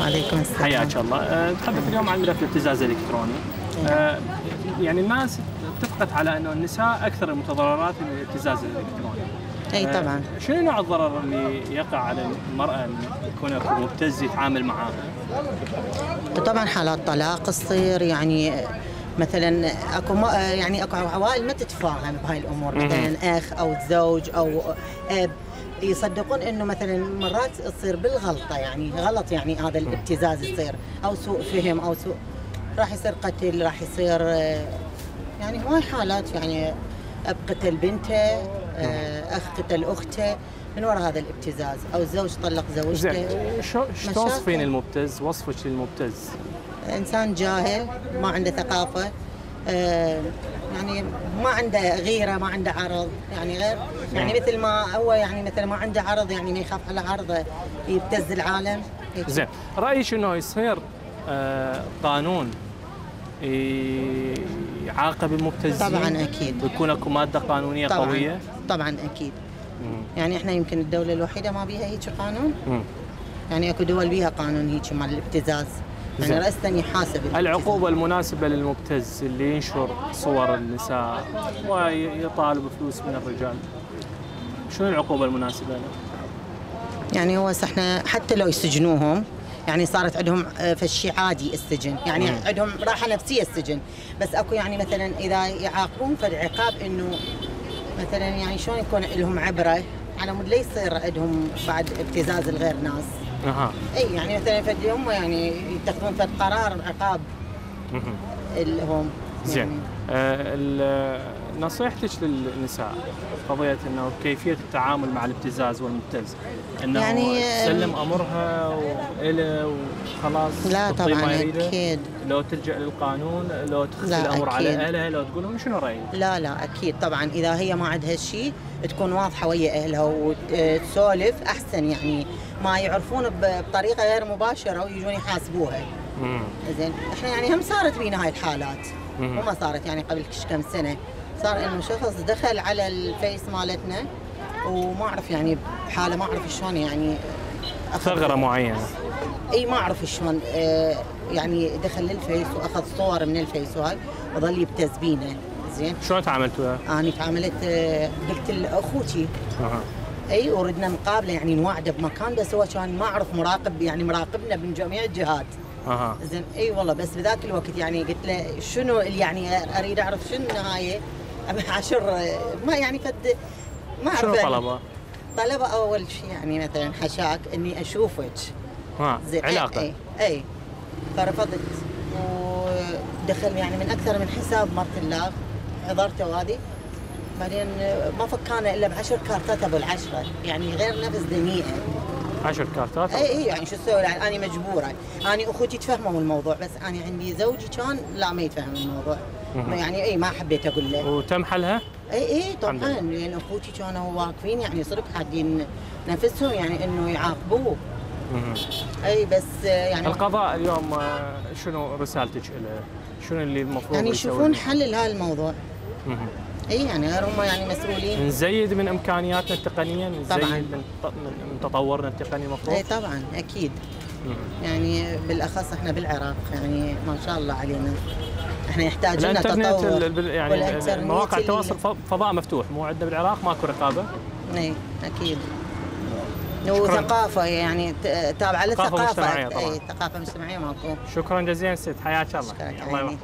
وعليكم السلام. حياك الله. أه، نتحدث اليوم عن ملف الابتزاز الإلكتروني. أه، يعني الناس اتفقت على أنه النساء أكثر المتضررات من الابتزاز الإلكتروني. أي أه، طبعا. شنو نوع الضرر اللي يقع على المرأة إن يكون اكو مبتز يتعامل معها؟ طبعا حالات طلاق تصير يعني مثلا أكو يعني أكو عوائل ما تتفاهم بهاي الأمور. مثلا أخ أو زوج أو أب. يصدقون إنه مثلا مرات تصير بالغلطة يعني غلط يعني هذا الابتزاز يصير أو سوء فهم أو سوء راح يصير قتل راح يصير آه، يعني هواي حالات يعني أب قتل بنته آه، أخ قتل أخته من وراء هذا الابتزاز أو زوج طلق زوجته زين شو. توصفين المبتز؟ وصفك للمبتز؟ إنسان جاهل ما عنده ثقافة يعني ما عنده غيره ما عنده عرض يعني غير يعني مثل ما هو يعني مثل ما عنده عرض يعني ما يخاف على عرضه يبتز العالم. زين. رأيك انه يصير آه، قانون يعاقب المبتزين؟ طبعاً أكيد. ويكون أكو مادة قانونية طبعا. قوية؟ طبعا أكيد. مم. يعني إحنا يمكن الدولة الوحيدة ما بيها هيك قانون. مم. يعني أكو دول بيها قانون هيك مال الابتزاز. يعني. رأسا يحاسب الابتزاز. العقوبة المناسبة للمبتز اللي ينشر صور النساء ويطالب فلوس من الرجال شنو العقوبة المناسبة له؟ يعني هو إحنا حتى لو يسجنوهم يعني صارت عندهم آه، فشي عادي السجن يعني مم. عندهم راحة نفسية السجن بس أكو يعني مثلا إذا يعاقبون فالعقاب إنه مثلا يعني شلون يكون لهم عبرة على مود لا يصير عندهم بعد ابتزاز الغير ناس أها. إي يعني مثلا فد هم يعني يتخذون فد قرار عقاب. اللي هم زين. يعني آه، نصيحتك للنساء قضية إنه كيفية التعامل مع الابتزاز والمبتز إنه يعني، تسلم أمرها وإلى وخلاص لا طبعا؟ أكيد لو تلجأ للقانون لو تخفي لا، الأمر على أكيد. أهلها لو تقول لهم شنو رأيك؟ لا لا أكيد طبعا إذا هي ما عندها شيء تكون واضحة ويا أهلها وتسولف أحسن يعني ما يعرفون بطريقة غير مباشرة ويجون يحاسبوها. زين إحنا يعني هم صارت بينا هاي الحالات. وما صارت يعني قبل كم سنة صار إنه شخص دخل على الفيس مالتنا وما أعرف يعني بحالة ما أعرف شلون يعني ثغرة معينة. إي ما أعرف شلون آه يعني دخل للفيس وأخذ صور من الفيس وهاي وظل يبتز بينا. زين؟ شلون تعاملت وياه؟ أنا تعاملت آه، قلت لأخوتي. إي وردنا مقابلة يعني نوعده بمكان بس هو كان ما أعرف مراقب يعني مراقبنا من جميع الجهات. أها. زين؟ إي والله بس بذاك الوقت يعني قلت له شنو يعني أريد أعرف شنو النهاية؟ عشر ما يعني فد ما أعرف شنو يعني. طلبه؟ طلبه أول شيء يعني مثلا حشاك إني اشوفك ها زين علاقة. اي اي فرفضت. ودخل يعني من أكثر من حساب مرت الله حضرته وهذه بعدين ما فكانا إلا بعشر كارتات أبو العشرة. يعني غير نفس دنيئه عشر كارتات اي اي يعني شو أسوي يعني أنا مجبورة أنا أخوتي تفهموا الموضوع بس أنا عندي زوجي كان لا ما يتفهم الموضوع. يعني اي ما حبيت أقول له وتم حلها؟ اي اي طبعا. لأن أخوتي كانوا واقفين يعني صدق حادين نفسهم يعني إنه يعاقبوه. اي بس يعني القضاء اليوم آه، شنو رسالتك له؟ شنو اللي المفروض يعني؟ يشوفون حل لهذا الموضوع. إي يعني غير هم يعني مسؤولين. نزيد من إمكانياتنا التقنية نزيد طبعاً. من من تطورنا التقني المفروض. إي طبعا أكيد. مهم. يعني بالأخص إحنا بالعراق يعني ما شاء الله علينا. إحنا يحتاج لنا تطور. يعني مواقع ال- التواصل فضاء مفتوح مو عندنا بالعراق ماكو رقابة. إي أكيد. وثقافة يعني ت- تابعة ثقافة للثقافة. مجتمعية طبعاً. اي ثقافة مجتمعية ماكو. شكرا جزيلا ست حياك الله. الله. يوفقك